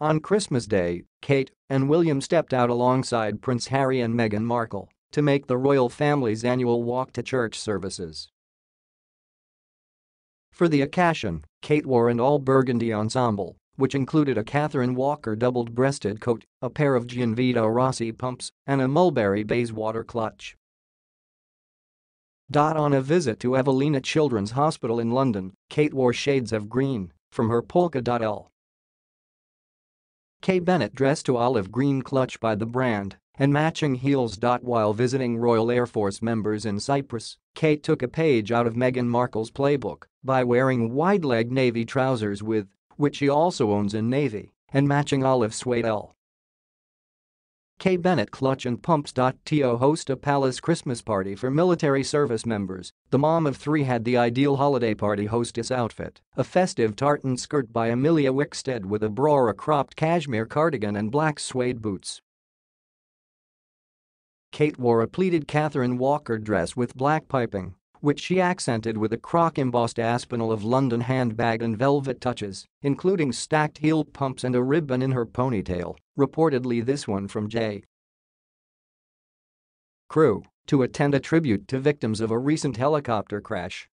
On Christmas Day, Kate and William stepped out alongside Prince Harry and Meghan Markle to make the royal family's annual walk to church services. For the occasion, Kate wore an all-burgundy ensemble, which included a Catherine Walker double-breasted coat, a pair of Gianvito Rossi pumps, and a mulberry Bayswater clutch. On a visit to Evelina Children's Hospital in London, Kate wore shades of green from her polka-dot K. Bennett dressed to olive green clutch by the brand and matching heels. While visiting Royal Air Force members in Cyprus, Kate took a page out of Meghan Markle's playbook by wearing wide-leg navy trousers with, which she also owns in navy, and matching olive suede L. K. Bennett Clutch and Pumps.to host a palace Christmas party for military service members. The mom of three had the ideal holiday party hostess outfit, a festive tartan skirt by Emilia Wickstead with a Brora cropped cashmere cardigan and black suede boots. Kate wore a pleated Catherine Walker dress with black piping, which she accented with a croc-embossed Aspinal of London handbag and velvet touches, including stacked heel pumps and a ribbon in her ponytail, reportedly this one from J. Crew, to attend a tribute to victims of a recent helicopter crash